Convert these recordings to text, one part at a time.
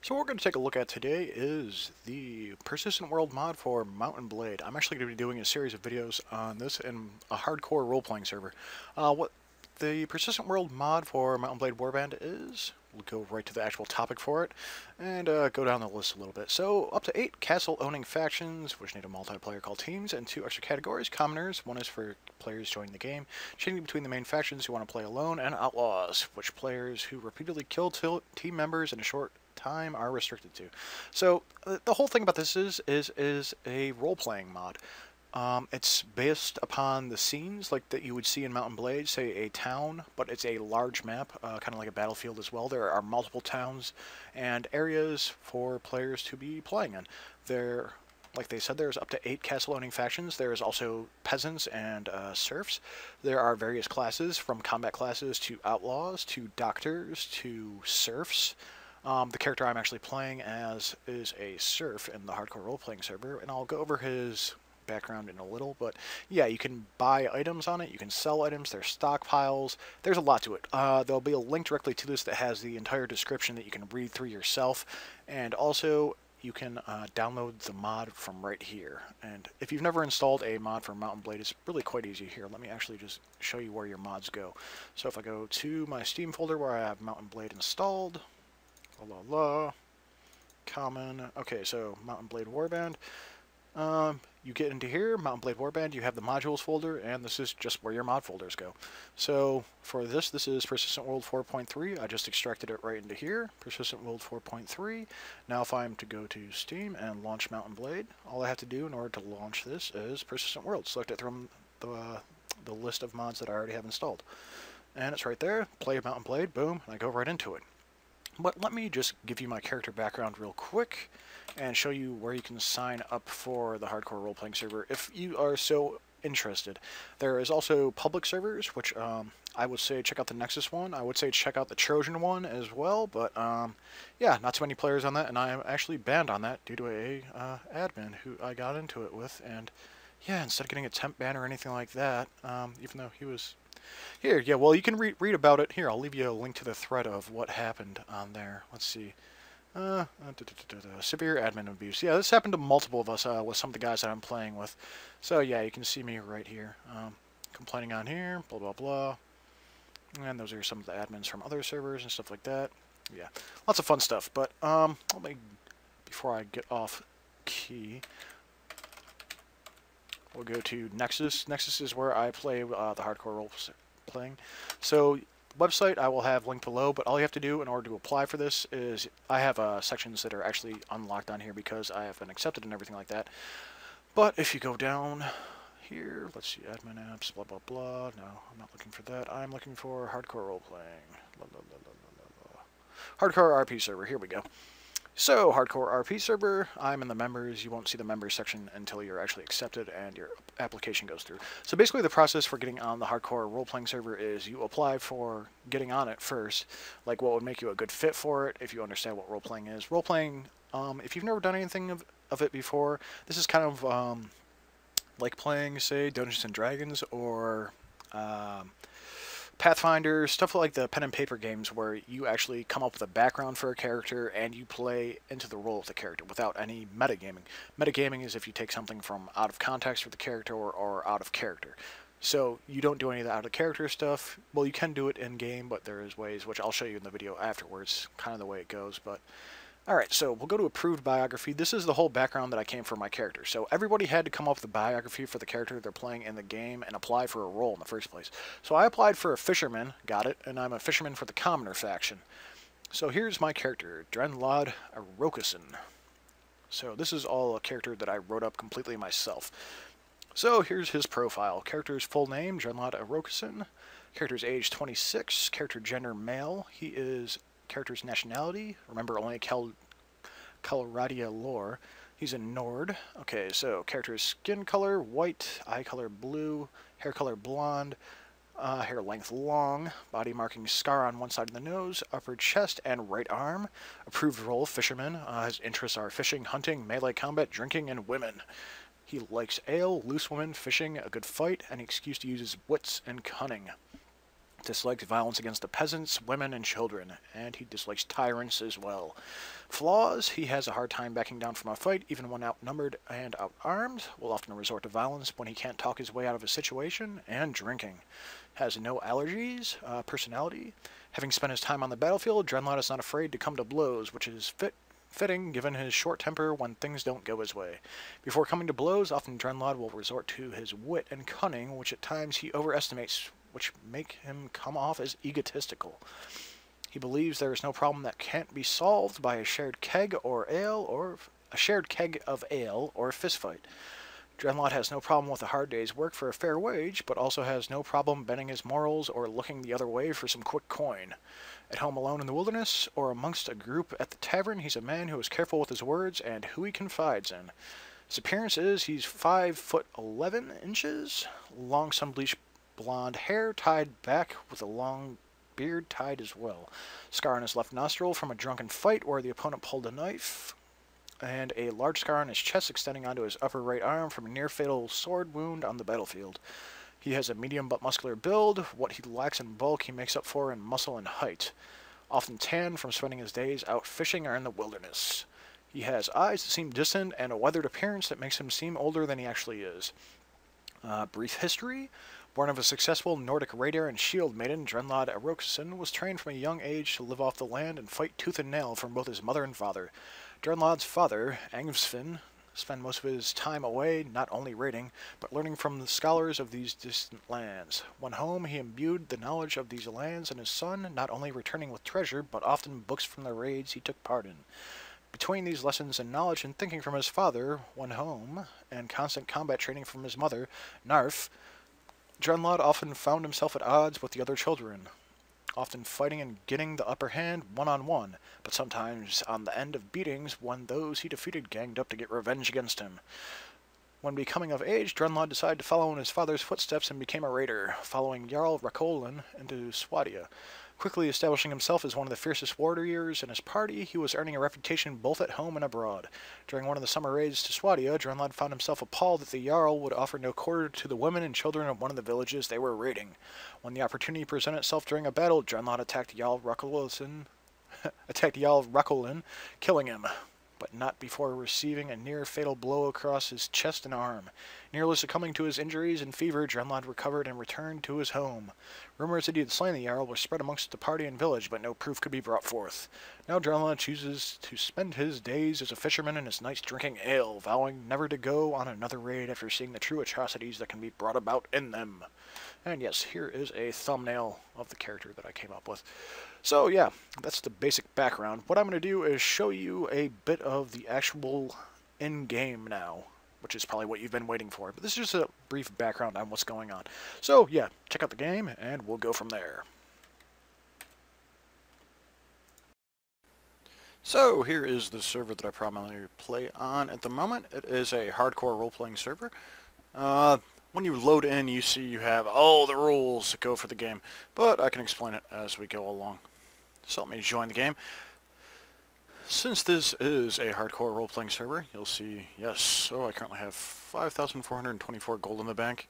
So what we're going to take a look at today is the Persistent World mod for Mount and Blade. I'm actually going to be doing a series of videos on this in a hardcore role-playing server. Uh, what the Persistent World mod for Mount and Blade Warband is, we'll go right to the actual topic for it, and uh, go down the list a little bit. So, up to eight castle-owning factions, which need a multiplayer called teams, and two extra categories. Commoners, one is for players joining the game, changing between the main factions who want to play alone, and outlaws, which players who repeatedly kill team members in a short time are restricted to. So uh, the whole thing about this is is is a role-playing mod. Um, it's based upon the scenes like that you would see in Mount and Blade, say a town, but it's a large map, uh, kind of like a battlefield as well. There are multiple towns and areas for players to be playing in. There, like they said, there's up to eight castle-owning factions. There's also peasants and uh, serfs. There are various classes, from combat classes to outlaws to doctors to serfs. Um, the character I'm actually playing as is a serf in the hardcore role-playing server, and I'll go over his background in a little, but yeah, you can buy items on it, you can sell items, there's stockpiles, there's a lot to it. Uh, there'll be a link directly to this that has the entire description that you can read through yourself, and also you can uh, download the mod from right here. And if you've never installed a mod for Mount and Blade, it's really quite easy here. Let me actually just show you where your mods go. So if I go to my Steam folder where I have Mount and Blade installed, la la la, common, okay, so Mount and Blade Warband, um, you get into here, Mount and Blade Warband, you have the modules folder, and this is just where your mod folders go. So for this, this is Persistent World 4.3. I just extracted it right into here, Persistent World 4.3. Now if I'm to go to Steam and launch Mount and Blade, all I have to do in order to launch this is Persistent World. Select it from the, uh, the list of mods that I already have installed. And it's right there, play Mount and Blade, boom, and I go right into it. But let me just give you my character background real quick and show you where you can sign up for the hardcore role-playing server if you are so interested. There is also public servers, which um, I would say check out the Nexus one. I would say check out the Trojan one as well, but um, yeah, not too many players on that, and I am actually banned on that due to a uh, admin who I got into it with, and yeah, instead of getting a temp ban or anything like that, um, even though he was here, yeah, well, you can re read about it. Here, I'll leave you a link to the thread of what happened on there. Let's see. Uh, uh da, da, da, severe admin abuse. Yeah, this happened to multiple of us uh, with some of the guys that I'm playing with. So, yeah, you can see me right here. Um, complaining on here, blah, blah, blah. And those are some of the admins from other servers and stuff like that. Yeah, lots of fun stuff. But, um, let me, before I get off key, we'll go to Nexus. Nexus is where I play uh, the hardcore role playing. So website I will have linked below, but all you have to do in order to apply for this is I have uh, sections that are actually unlocked on here because I have been accepted and everything like that. But if you go down here, let's see, admin apps, blah, blah, blah. No, I'm not looking for that. I'm looking for hardcore role playing. Hardcore RP server, here we go. So, Hardcore RP server, I'm in the members. You won't see the members section until you're actually accepted and your application goes through. So basically the process for getting on the Hardcore role-playing server is you apply for getting on it first, like what would make you a good fit for it, if you understand what role-playing is. Role-playing, um, if you've never done anything of, of it before, this is kind of um, like playing, say, Dungeons & Dragons or... Um, Pathfinder, stuff like the pen and paper games where you actually come up with a background for a character and you play into the role of the character without any metagaming. Metagaming is if you take something from out of context for the character or, or out of character. So you don't do any of the out of character stuff. Well, you can do it in game, but there is ways, which I'll show you in the video afterwards, kind of the way it goes. But Alright, so we'll go to approved biography. This is the whole background that I came for my character. So everybody had to come up with a biography for the character they're playing in the game and apply for a role in the first place. So I applied for a fisherman, got it, and I'm a fisherman for the commoner faction. So here's my character, Drenlod Arokason. So this is all a character that I wrote up completely myself. So here's his profile. Character's full name, Drenlod Arokason. Character's age 26. Character gender male. He is character's nationality. Remember, only Cal Calradia lore. He's a Nord. Okay, so character's skin color, white, eye color, blue, hair color, blonde, uh, hair length long, body marking scar on one side of the nose, upper chest, and right arm. Approved role, fisherman. Uh, his interests are fishing, hunting, melee combat, drinking, and women. He likes ale, loose women, fishing, a good fight, and excuse to use his wits and cunning. Dislikes violence against the peasants, women, and children, and he dislikes tyrants as well. Flaws, he has a hard time backing down from a fight, even when outnumbered and outarmed, will often resort to violence when he can't talk his way out of a situation, and drinking. Has no allergies, uh, personality. Having spent his time on the battlefield, Drenlod is not afraid to come to blows, which is fit fitting given his short temper when things don't go his way. Before coming to blows, often Drenlod will resort to his wit and cunning, which at times he overestimates which make him come off as egotistical. He believes there is no problem that can't be solved by a shared keg or ale or a shared keg of ale or a fistfight. Drenlod has no problem with a hard day's work for a fair wage, but also has no problem bending his morals or looking the other way for some quick coin. At home alone in the wilderness, or amongst a group at the tavern, he's a man who is careful with his words and who he confides in. His appearance is he's five foot eleven inches, long sun-bleached blonde hair tied back with a long beard tied as well. Scar on his left nostril from a drunken fight where the opponent pulled a knife, and a large scar on his chest extending onto his upper right arm from a near-fatal sword wound on the battlefield. He has a medium but muscular build. What he lacks in bulk, he makes up for in muscle and height. Often tan from spending his days out fishing or in the wilderness. He has eyes that seem distant and a weathered appearance that makes him seem older than he actually is. Uh, brief history. Born of a successful Nordic raider and shield maiden, Drenlod Arokson was trained from a young age to live off the land and fight tooth and nail from both his mother and father. Drenlod's father, Angvsfin, spent most of his time away, not only raiding, but learning from the scholars of these distant lands. When home, he imbued the knowledge of these lands in his son, not only returning with treasure, but often books from the raids he took part in. Between these lessons and knowledge and thinking from his father, when home, and constant combat training from his mother, Narf, Drenlod often found himself at odds with the other children, often fighting and getting the upper hand one-on-one, -on -one, but sometimes on the end of beatings when those he defeated ganged up to get revenge against him. When becoming of age, Drenlod decided to follow in his father's footsteps and became a raider, following Jarl Rakolin into Swadia. Quickly establishing himself as one of the fiercest warriors in his party, he was earning a reputation both at home and abroad. During one of the summer raids to Swadia, Drenlod found himself appalled that the Jarl would offer no quarter to the women and children of one of the villages they were raiding. When the opportunity presented itself during a battle, Drenlod attacked Jarl Rakolin, attacked Jarl Rakolin, killing him but not before receiving a near fatal blow across his chest and arm. Nearly succumbing to his injuries and fever, Drenlod recovered and returned to his home. Rumors that he had slain the Jarl were spread amongst the party and village, but no proof could be brought forth. Now Drenlod chooses to spend his days as a fisherman and his nights drinking ale, vowing never to go on another raid after seeing the true atrocities that can be brought about in them. And yes, here is a thumbnail of the character that I came up with. So yeah, that's the basic background. What I'm going to do is show you a bit of the actual in-game now, which is probably what you've been waiting for. But this is just a brief background on what's going on. So yeah, check out the game, and we'll go from there. So here is the server that I primarily play on at the moment. It is a hardcore role-playing server. Uh, when you load in, you see you have all the rules that go for the game, but I can explain it as we go along. So let me join the game. Since this is a hardcore role-playing server, you'll see, yes, so I currently have 5,424 gold in the bank,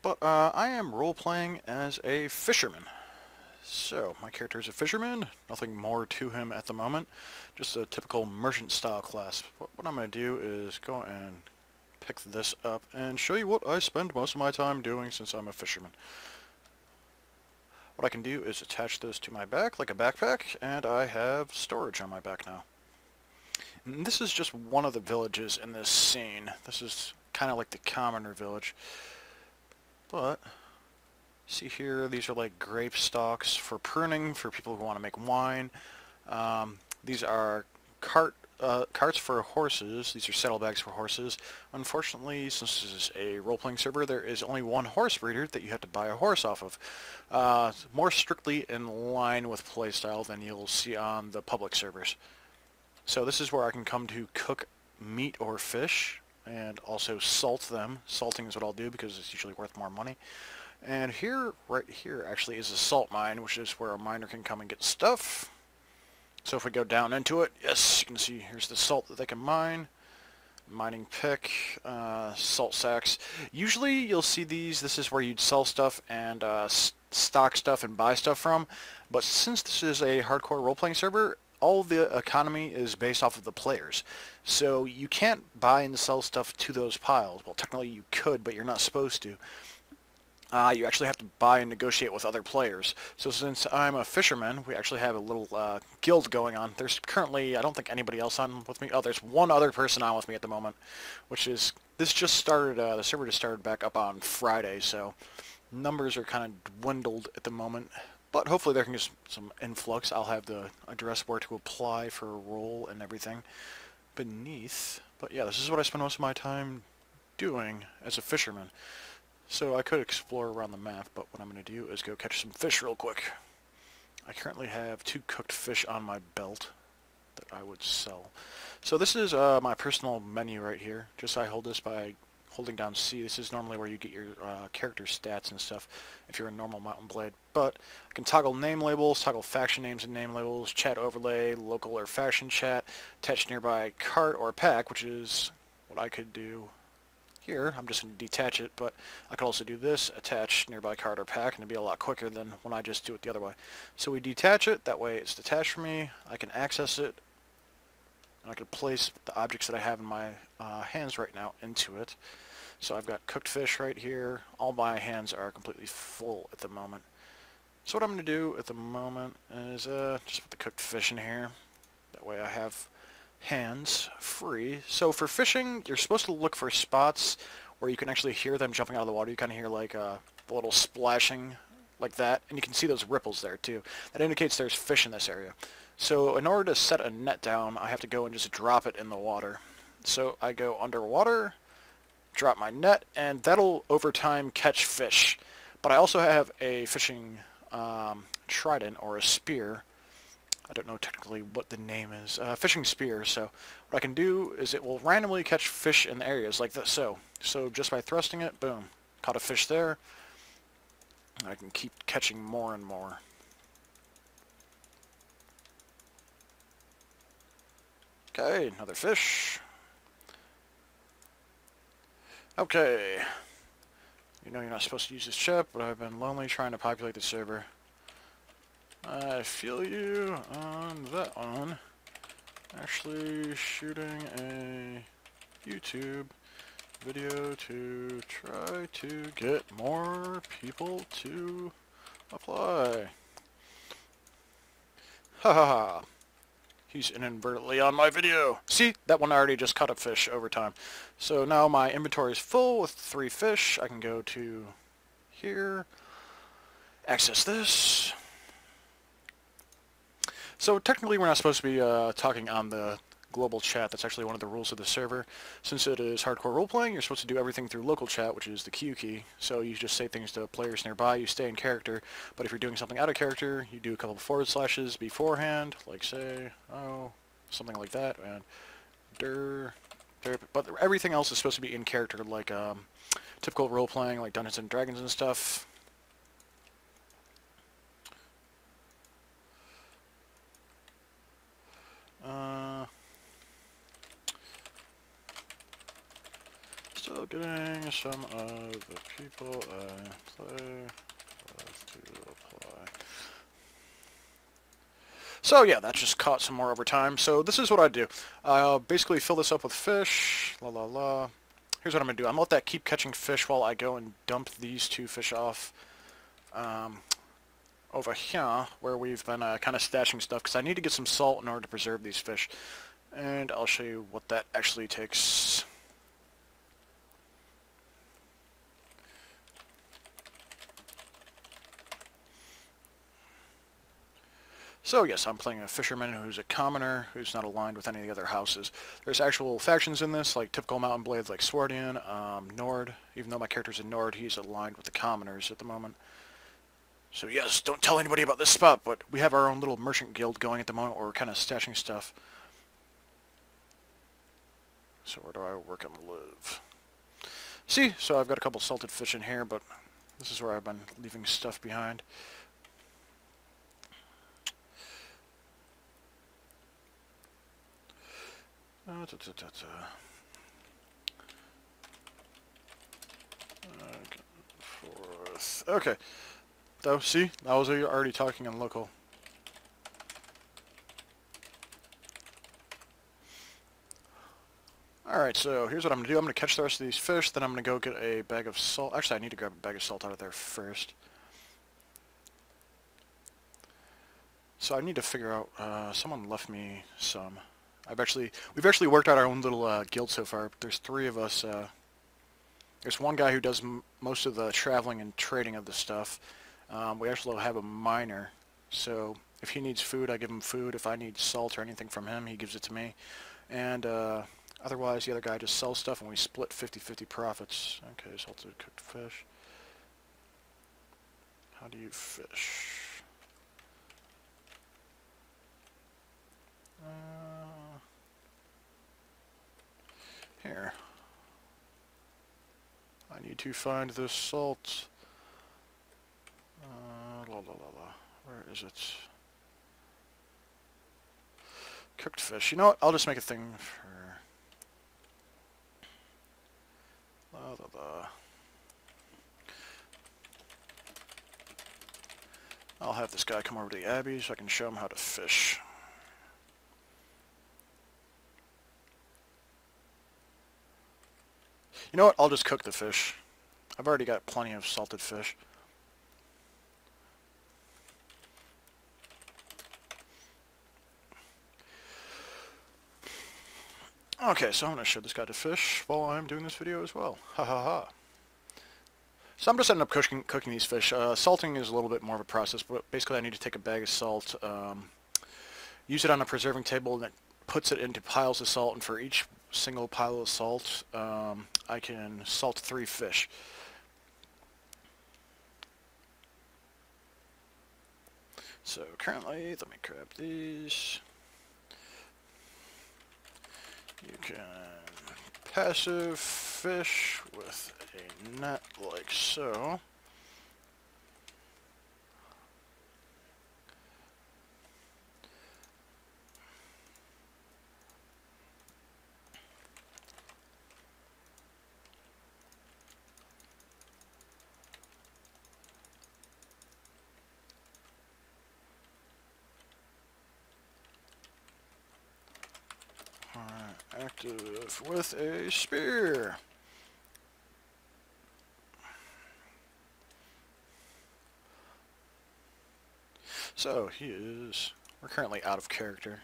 but uh, I am role-playing as a fisherman. So, my character is a fisherman, nothing more to him at the moment, just a typical merchant-style class. What, what I'm going to do is go and pick this up and show you what I spend most of my time doing since I'm a fisherman. What I can do is attach this to my back like a backpack, and I have storage on my back now. And this is just one of the villages in this scene. This is kind of like the commoner village. But, see here, these are like grape stalks for pruning, for people who want to make wine. Um, these are cart uh, carts for horses. These are saddlebags for horses. Unfortunately, since this is a role-playing server, there is only one horse breeder that you have to buy a horse off of. Uh, more strictly in line with playstyle than you'll see on the public servers. So this is where I can come to cook meat or fish and also salt them. Salting is what I'll do because it's usually worth more money. And here, right here, actually is a salt mine, which is where a miner can come and get stuff. So if we go down into it, yes, you can see here's the salt that they can mine. Mining pick, uh, salt sacks. Usually you'll see these, this is where you'd sell stuff and uh, stock stuff and buy stuff from. But since this is a hardcore role-playing server, all the economy is based off of the players. So you can't buy and sell stuff to those piles. Well, technically you could, but you're not supposed to. Uh, you actually have to buy and negotiate with other players. So since I'm a fisherman, we actually have a little uh, guild going on. There's currently, I don't think anybody else on with me. Oh, there's one other person on with me at the moment, which is, this just started, uh, the server just started back up on Friday, so numbers are kind of dwindled at the moment. But hopefully there can be some influx. I'll have the address where to apply for a role and everything beneath. But yeah, this is what I spend most of my time doing as a fisherman. So I could explore around the map, but what I'm going to do is go catch some fish real quick. I currently have two cooked fish on my belt that I would sell. So this is uh, my personal menu right here. Just I hold this by holding down C. This is normally where you get your uh, character stats and stuff if you're a normal Mount and Blade. But I can toggle name labels, toggle faction names and name labels, chat overlay, local or faction chat, attach nearby cart or pack, which is what I could do here. I'm just going to detach it, but I could also do this, attach nearby card or pack, and it'd be a lot quicker than when I just do it the other way. So we detach it, that way it's detached for me, I can access it, and I can place the objects that I have in my uh, hands right now into it. So I've got cooked fish right here, all my hands are completely full at the moment. So what I'm going to do at the moment is uh, just put the cooked fish in here, that way I have hands free. So for fishing, you're supposed to look for spots where you can actually hear them jumping out of the water. You kind of hear like uh, a little splashing like that, and you can see those ripples there too. That indicates there's fish in this area. So in order to set a net down, I have to go and just drop it in the water. So I go underwater, drop my net, and that'll over time catch fish. But I also have a fishing um, trident or a spear I don't know technically what the name is, uh, fishing spear. So what I can do is it will randomly catch fish in the areas like this. So, so just by thrusting it, boom, caught a fish there. I can keep catching more and more. Okay, another fish. Okay. You know you're not supposed to use this chip, but I've been lonely trying to populate the server. I feel you on that one. Actually shooting a YouTube video to try to get more people to apply. Ha ha ha. He's inadvertently on my video. See, that one already just caught a fish over time. So now my inventory is full with three fish. I can go to here, access this, so technically we're not supposed to be uh, talking on the global chat. That's actually one of the rules of the server. Since it is hardcore role-playing, you're supposed to do everything through local chat, which is the Q key. So you just say things to players nearby, you stay in character, but if you're doing something out of character, you do a couple forward slashes beforehand, like say, oh, something like that, and der, der, but everything else is supposed to be in character, like um, typical role-playing, like Dungeons & Dragons and stuff. Still getting some of the people I play to apply. So yeah, that just caught some more over time. So this is what I do. I'll basically fill this up with fish, la la la. Here's what I'm going to do. I'm going to let that keep catching fish while I go and dump these two fish off. Um, over here where we've been uh, kind of stashing stuff because I need to get some salt in order to preserve these fish. And I'll show you what that actually takes. So yes, I'm playing a fisherman who's a commoner, who's not aligned with any of the other houses. There's actual factions in this, like typical Mount and Blades like Swadian, um, Nord. Even though my character's a Nord, he's aligned with the commoners at the moment. So yes, don't tell anybody about this spot, but we have our own little merchant guild going at the moment where we're kind of stashing stuff. So where do I work and live? See, so I've got a couple salted fish in here, but this is where I've been leaving stuff behind. Uh, okay. though. See? I was already talking in local. Alright, so here's what I'm going to do. I'm going to catch the rest of these fish, then I'm going to go get a bag of salt. Actually, I need to grab a bag of salt out of there first. So I need to figure out, uh, someone left me some. I've actually, we've actually worked out our own little uh, guild so far. There's three of us. Uh, there's one guy who does most of the traveling and trading of the stuff. Um, we actually have a miner, so if he needs food, I give him food. If I need salt or anything from him, he gives it to me. And uh, Otherwise, the other guy just sells stuff and we split 50-50 profits. Okay, salted cooked fish. How do you fish? Uh, here. I need to find the salt. Uh, la la la la. Where is it? Cooked fish. You know what? I'll just make a thing for Blah, blah, blah. I'll have this guy come over to the Abbey so I can show him how to fish. You know what? I'll just cook the fish. I've already got plenty of salted fish. Okay, so I'm going to show this guy to fish while I'm doing this video as well. Ha ha ha. So I'm just ending up cooking, cooking these fish. Uh, salting is a little bit more of a process, but basically I need to take a bag of salt, um, use it on a preserving table, and it puts it into piles of salt, and for each single pile of salt, um, I can salt three fish. So currently, let me grab these. You can passive fish with a net like so. Active with a spear. So he is, we're currently out of character.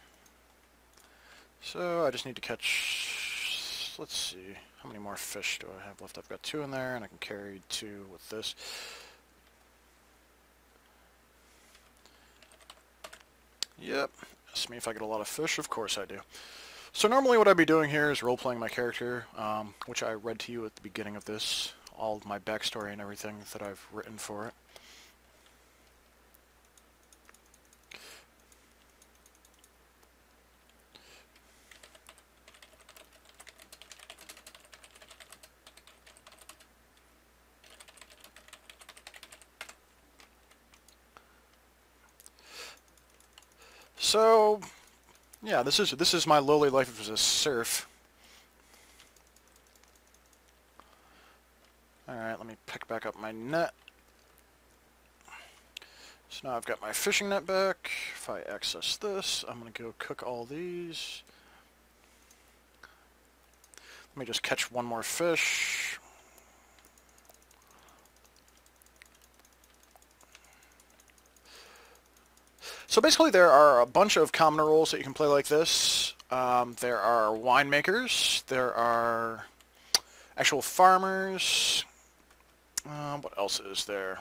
So I just need to catch, let's see, how many more fish do I have left? I've got two in there and I can carry two with this. Yep, ask me if I get a lot of fish, of course I do. So normally what I'd be doing here is role-playing my character, um, which I read to you at the beginning of this, all of my backstory and everything that I've written for it. So, yeah, this is this is my lowly life as a serf. Alright, let me pick back up my net. So now I've got my fishing net back. If I access this, I'm going to go cook all these. Let me just catch one more fish. So basically there are a bunch of common roles that you can play like this. Um, there are winemakers, there are actual farmers, uh, what else is there?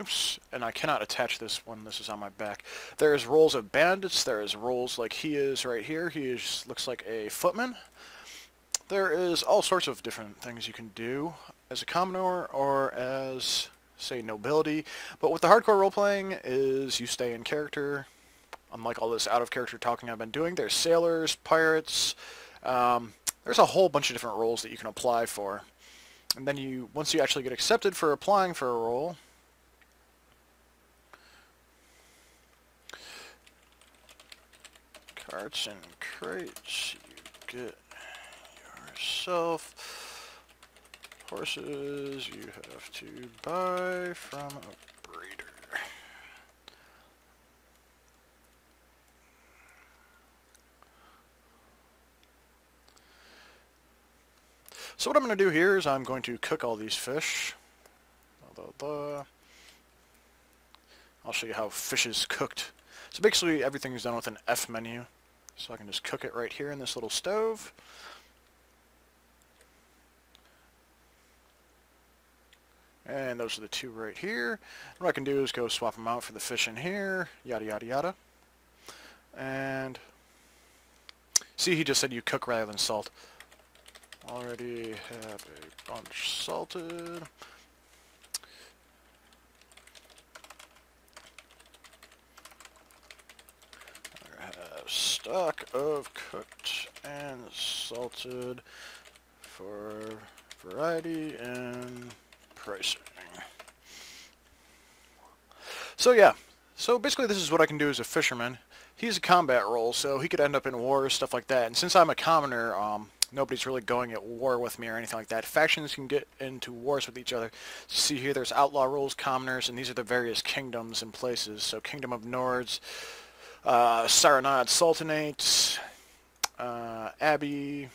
Oops, and I cannot attach this when this is on my back. There's roles of bandits, there's roles like he is right here, he is, looks like a footman. There is all sorts of different things you can do as a commoner or as say nobility. But with the hardcore role-playing is you stay in character. Unlike all this out-of-character talking I've been doing, there's sailors, pirates. Um, there's a whole bunch of different roles that you can apply for. And then you, once you actually get accepted for applying for a role, carts and crates, you get yourself Horses you have to buy from a breeder. So what I'm going to do here is I'm going to cook all these fish. I'll show you how fish is cooked. So basically everything is done with an F menu. So I can just cook it right here in this little stove. And those are the two right here. What I can do is go swap them out for the fish in here, yada yada yada. And see, he just said you cook rather than salt. Already have a bunch salted. Have stock of cooked and salted for variety and So yeah, so basically this is what I can do as a fisherman. He's a combat role, so he could end up in wars, stuff like that. And since I'm a commoner, um, nobody's really going at war with me or anything like that. Factions can get into wars with each other. See here, there's outlaw rules, commoners, and these are the various kingdoms and places. So Kingdom of Nords, uh, Sarranid Sultanate, uh, Abbey,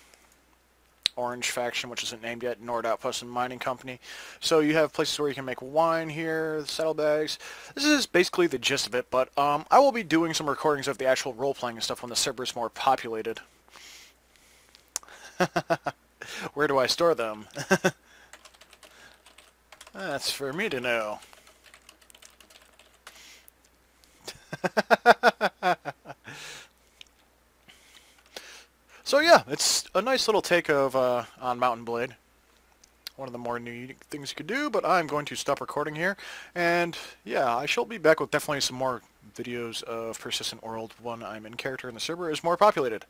Orange faction, which isn't named yet, Nord Outpost and Mining Company. So you have places where you can make wine here, saddlebags. This is basically the gist of it, but um, I will be doing some recordings of the actual role-playing and stuff when the server is more populated. Where do I store them? That's for me to know. so yeah, it's a nice little take of uh, on Mount and Blade. One of the more new things you could do, but I'm going to stop recording here. And yeah, I shall be back with definitely some more videos of Persistent World when I'm in character and the server is more populated.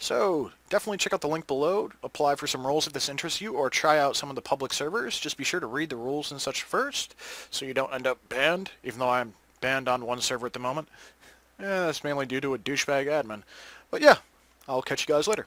So definitely check out the link below, apply for some roles if this interests you, or try out some of the public servers. Just be sure to read the rules and such first, so you don't end up banned, even though I'm banned on one server at the moment. Yeah, that's mainly due to a douchebag admin. But yeah, I'll catch you guys later.